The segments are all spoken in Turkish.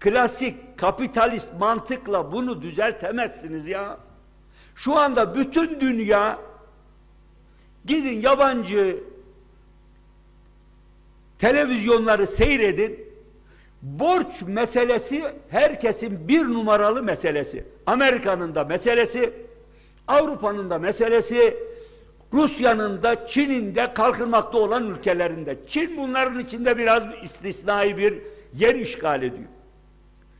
klasik kapitalist mantıkla bunu düzeltemezsiniz ya. Şu anda bütün dünya gidin yabancı televizyonları seyredin. Borç meselesi herkesin bir numaralı meselesi. Amerika'nın da meselesi, Avrupa'nın da meselesi, Rusya'nın da Çin'in de kalkınmakta olan ülkelerinde. Çin bunların içinde biraz istisnai bir yer işgal ediyor.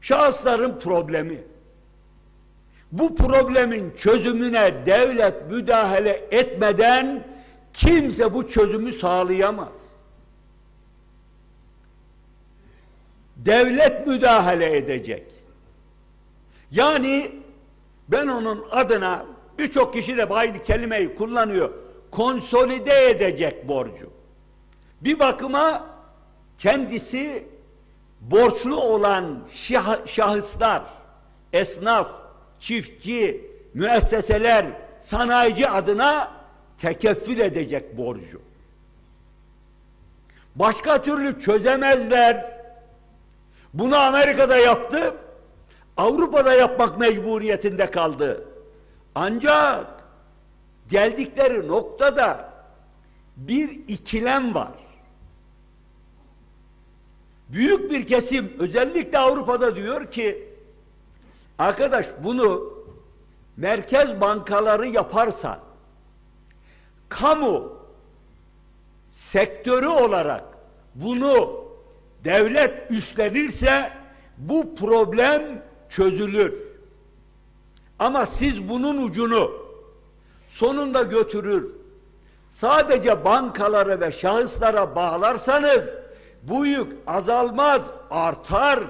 Şahısların problemi. Bu problemin çözümüne devlet müdahale etmeden kimse bu çözümü sağlayamaz. Devlet müdahale edecek. Yani ben onun adına birçok kişi de aynı kelimeyi kullanıyor. Konsolide edecek borcu. Bir bakıma kendisi borçlu olan şah- şahıslar, esnaf, çiftçi, müesseseler, sanayici adına tekeffül edecek borcu. Başka türlü çözemezler. Bunu Amerika'da yaptı, Avrupa'da yapmak mecburiyetinde kaldı. Ancak geldikleri noktada bir ikilem var. Büyük bir kesim özellikle Avrupa'da diyor ki arkadaş bunu merkez bankaları yaparsa kamu sektörü olarak bunu devlet üstlenirse bu problem çözülür. Ama siz bunun ucunu sonunda götürür. Sadece bankalara ve şahıslara bağlarsanız bu yük azalmaz, artar.